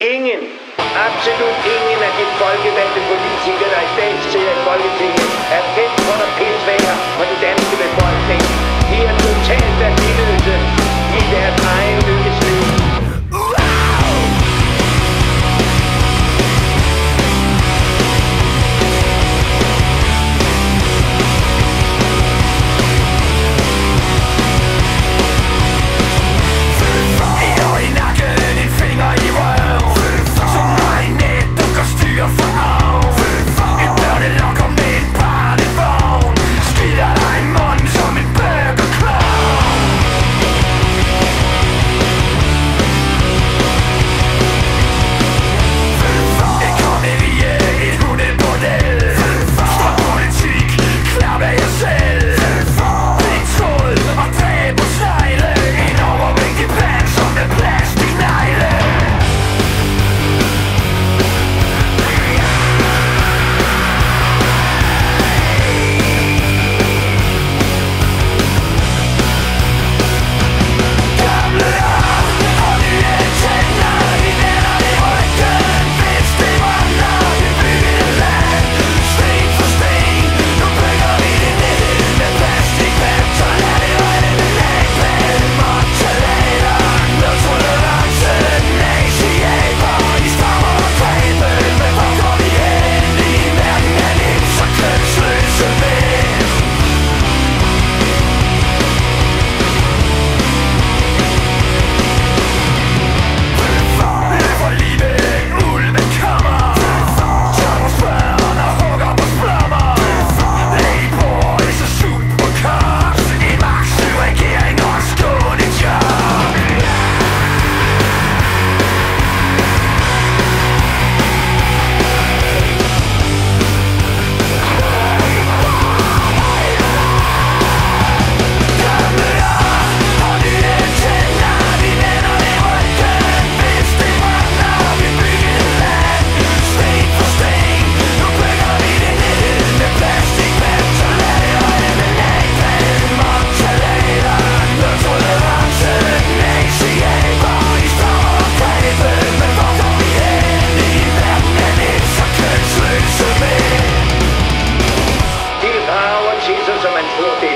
Ingen, absolut ingen af de folkevalgte politikere, der i dag sidder i Folketinget, er kendt for at pisse We'll